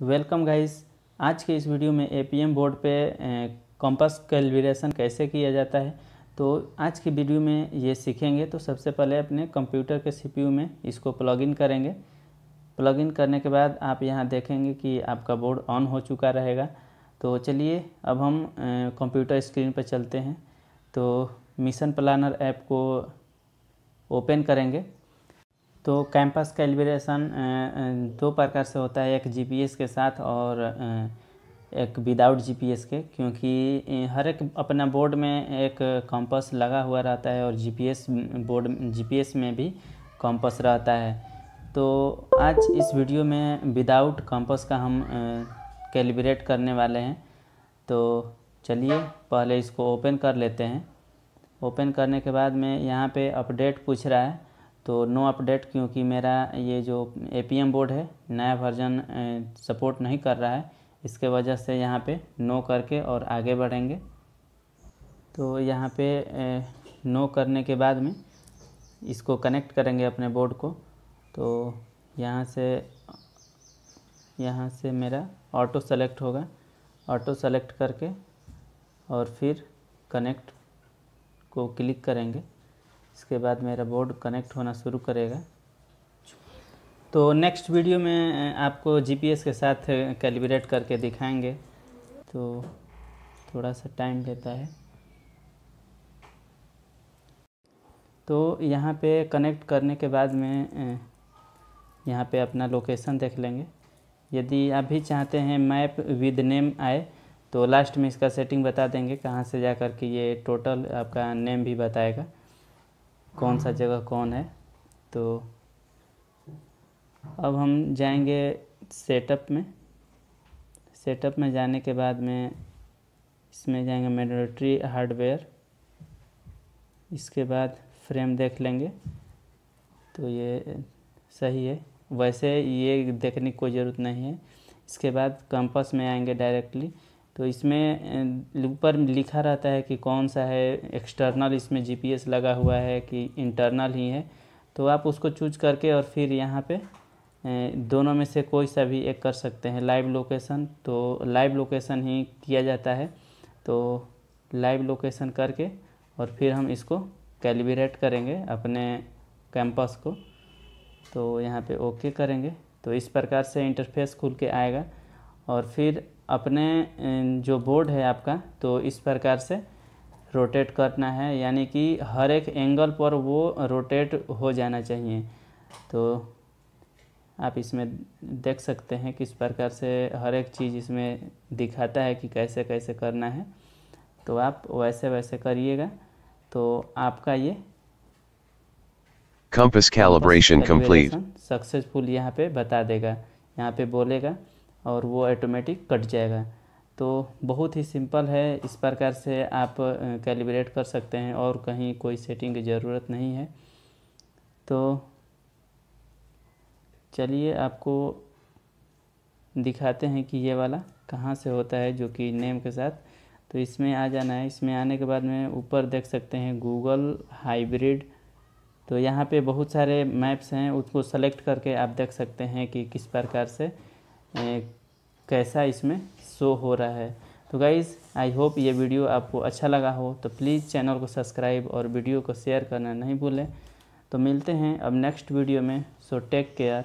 Welcome guys. आज के इस वीडियो में एपीएम बोर्ड पे कॉम्पस कैलब्रेशन कैसे किया जाता है तो आज की वीडियो में ये सीखेंगे। तो सबसे पहले अपने कंप्यूटर के सीपीयू में इसको प्लग इन करेंगे। प्लग इन करने के बाद आप यहाँ देखेंगे कि आपका बोर्ड ऑन हो चुका रहेगा। तो चलिए, अब हम कंप्यूटर स्क्रीन पर चलते हैं। तो मिशन प्लानर ऐप को ओपन करेंगे। तो कैंपस कैलिब्रेशन दो प्रकार से होता है, एक जीपीएस के साथ और एक विदाउट जीपीएस के, क्योंकि हर एक अपना बोर्ड में एक कॉम्पस लगा हुआ रहता है और जीपीएस बोर्ड जीपीएस में भी कॉम्पस रहता है। तो आज इस वीडियो में विदाउट कॉम्पस का हम कैलिब्रेट करने वाले हैं। तो चलिए, पहले इसको ओपन कर लेते हैं। ओपन करने के बाद में यहाँ पे अपडेट पूछ रहा है। तो नो अपडेट क्योंकि मेरा ये जो एपीएम बोर्ड है, नया वर्जन सपोर्ट नहीं कर रहा है। इसके वजह से यहाँ पे नो करके और आगे बढ़ेंगे। तो यहाँ पे नो करने के बाद में इसको कनेक्ट करेंगे अपने बोर्ड को। तो यहाँ से यहाँ से मेरा ऑटो सेलेक्ट होगा। ऑटो सेलेक्ट करके और फिर कनेक्ट को क्लिक करेंगे। इसके बाद मेरा बोर्ड कनेक्ट होना शुरू करेगा। तो नेक्स्ट वीडियो में आपको जीपीएस के साथ कैलिब्रेट करके दिखाएँगे। तो थोड़ा सा टाइम लेता है। तो यहाँ पे कनेक्ट करने के बाद में यहाँ पे अपना लोकेशन देख लेंगे। यदि आप भी चाहते हैं मैप विद नेम आए तो लास्ट में इसका सेटिंग बता देंगे, कहाँ से जा कर के ये टोटल आपका नेम भी बताएगा। कौन सा जगह कौन है? तो अब हम जाएँगे सेटअप में। सेटअप में जाने के बाद में इसमें जाएँगे मैंडेटरी हार्डवेयर इसके बाद फ्रेम देख लेंगे। तो ये सही है। वैसे ये देखने की कोई ज़रूरत नहीं है। इसके बाद कंपास में आएँगे डायरेक्टली तो इसमें ऊपर लिखा रहता है कि कौन सा है एक्सटर्नल इसमें जीपीएस लगा हुआ है कि इंटरनल ही है। तो आप उसको चूज़ करके और फिर यहाँ पे दोनों में से कोई सा भी एक कर सकते हैं। लाइव लोकेशन तो लाइव लोकेशन ही किया जाता है। तो लाइव लोकेशन करके और फिर हम इसको कैलिब्रेट करेंगे अपने कैंपस को। तो यहाँ पे ओके करेंगे। तो इस प्रकार से इंटरफेस खुल के आएगा। और फिर अपने जो बोर्ड है आपका तो इस प्रकार से रोटेट करना है यानी कि हर एक एंगल पर वो रोटेट हो जाना चाहिए। तो आप इसमें देख सकते हैं किस प्रकार से हर एक चीज़ इसमें दिखाता है कि कैसे कैसे करना है। तो आप वैसे वैसे करिएगा। तो आपका ये Compass calibration complete. सक्सेसफुल यहाँ पे बता देगा। यहाँ पे बोलेगा और वो ऑटोमेटिक कट जाएगा। तो बहुत ही सिंपल है, इस प्रकार से आप कैलिब्रेट कर सकते हैं और कहीं कोई सेटिंग की ज़रूरत नहीं है। तो चलिए आपको दिखाते हैं कि ये वाला कहाँ से होता है, जो कि नेम के साथ। तो इसमें आ जाना है। इसमें आने के बाद में ऊपर देख सकते हैं गूगल हाइब्रिड तो यहाँ पे बहुत सारे मैप्स हैं, उसको सेलेक्ट करके आप देख सकते हैं कि किस प्रकार से कैसा इसमें शो हो रहा है। तो गाइज़ आई होप ये वीडियो आपको अच्छा लगा हो। तो प्लीज़ चैनल को सब्सक्राइब और वीडियो को शेयर करना नहीं भूलें। तो मिलते हैं अब नेक्स्ट वीडियो में। So take care